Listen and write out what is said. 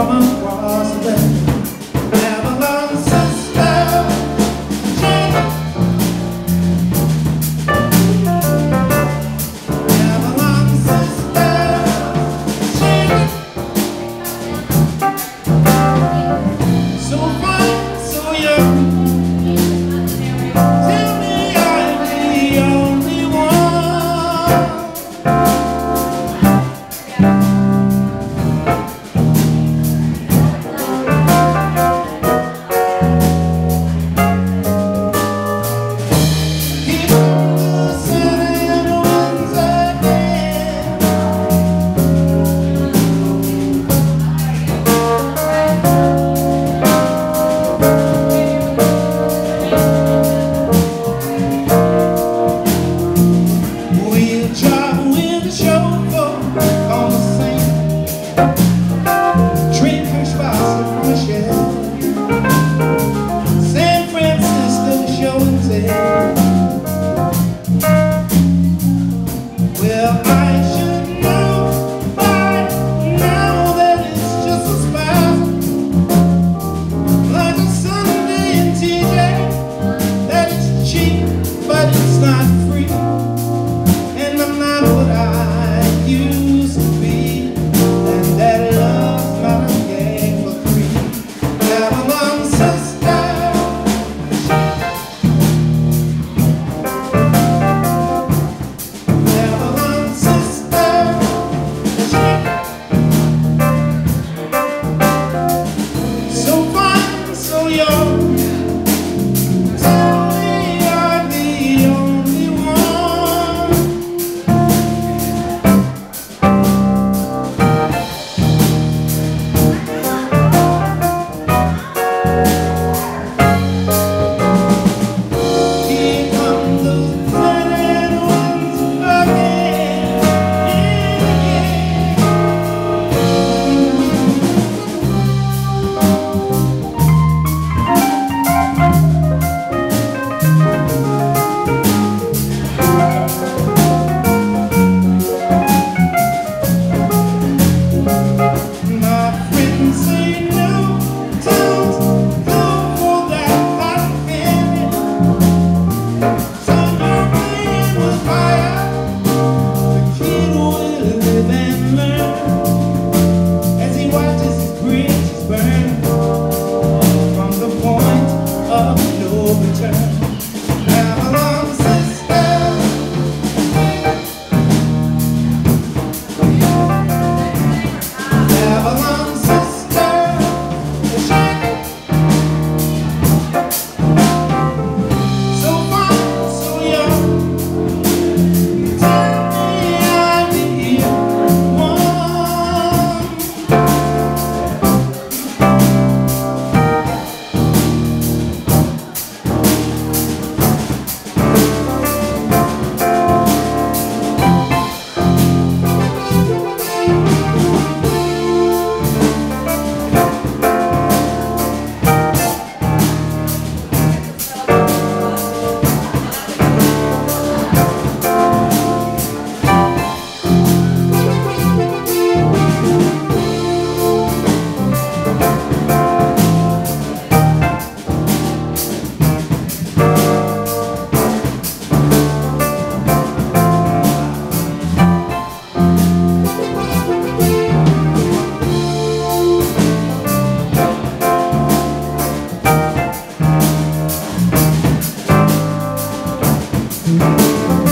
from on. Música